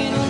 walking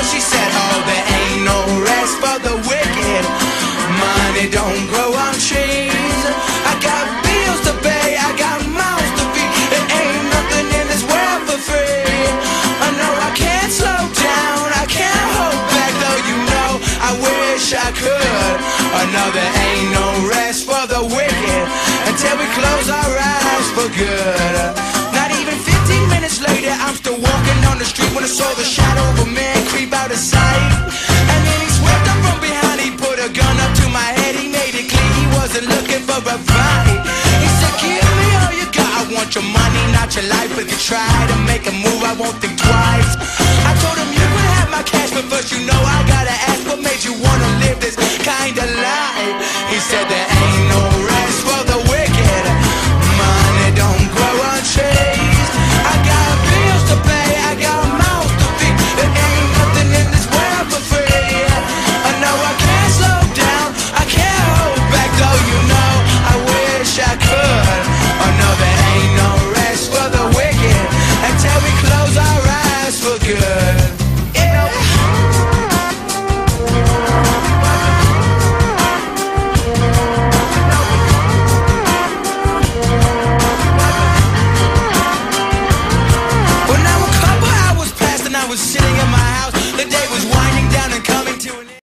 for good. Not even 15 minutes later, I'm still walking on the street when I saw the shadow of a man creep out of sight. And then he swept up from behind, he put a gun up to my head, he made it clear he wasn't looking for a fight. He said, Give me all you got, I want your money, not your life. If you try to make a move, I won't think twice. I told him you could have my cash, but first you know I gotta ask what made you wanna live this kind of life. He said there